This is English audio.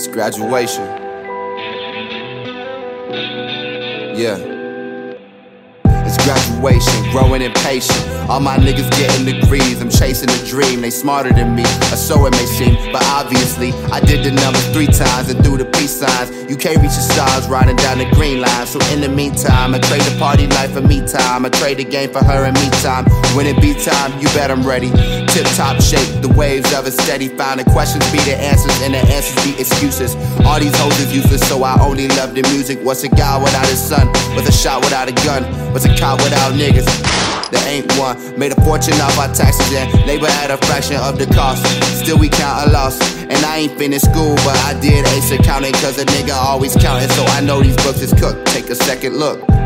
It's graduation. Yeah. Graduation, growing impatient. All my niggas getting degrees, I'm chasing a dream. They smarter than me, or so it may seem. But obviously, I did the numbers three times and threw the peace signs. You can't reach the stars riding down the green line. So in the meantime, I trade the party life for me time. I trade the game for her and me time. When it be time, you bet I'm ready. Tip top shape, the waves of it steady. Finding questions be the answers, and the answers be excuses. All these hoes is useless, so I only love the music. What's a guy without his son? What's a shot without a gun? What's a cop without niggas? There ain't one. Made a fortune off our taxes and labor at a fraction of the cost. Still we count a loss. And I ain't finished school, but I did ace accounting cause a nigga always counting. So I know these books is cooked. Take a second look.